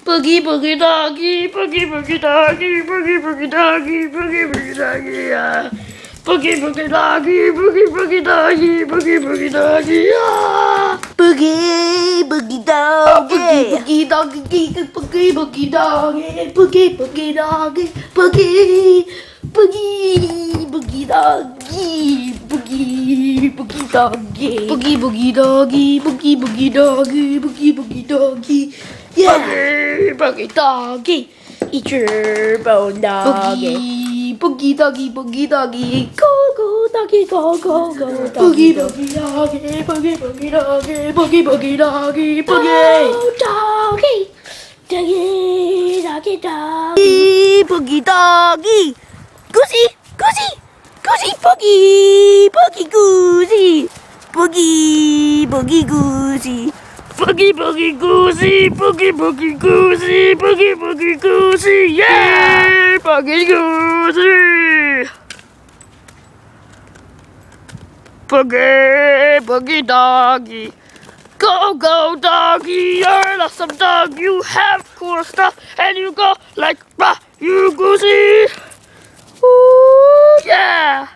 Boogie boogie doggy, boogie boogie doggy, boogie boogie doggy, boogie boogie doggy, yeah. Boogie boogie doggy, boogie boogie doggy, boogie boogie doggy, yeah. Boogie, boogie Oh, boogie doggy. boogie doggy, boogie boogie doggy, boogie boogie doggy, boogie boogie boogie doggy, boogie boogie doggy, boogie boogie doggy, boogie boogie doggy, boogie boogie doggy, 예. 버기 버기 더기 이 즐거운 더기. 버기 더기 버기 더기. 고고 더기 고고 고 버기 버기. 더기. 버기 버기 더기. 버기 버기 더기. 버기. 더기. 더기 더기 더기. 버기 더기. 구시 구시 구시 버기 버기 구시. 버기 버기 구시. Boogie boogie goosey, boogie boogie goosey, boogie boogie goosey, yeah, boogie goosey. Boogie boogie doggy, go go doggy, you're an awesome dog. You have cool stuff, and you go like bah, you goosey. Ooh yeah.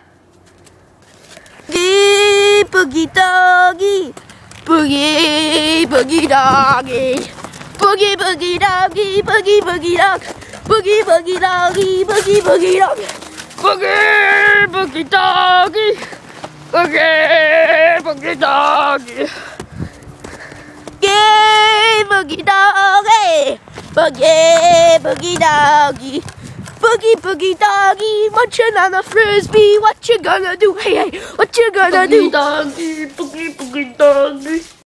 Boogie, boogie doggy. Boogie dog. Boogie, boogie doggy, boogie, boogie dog. Boogie boogie doggy. Boogie boogie doggy. Boogie, boogie doggy. Boogie, boogie doggy. Boogie, boogie doggy, munching on a frisbee. What you gonna do? Hey, hey, what you gonna Boogie do? doggy, boogie boogie doggy.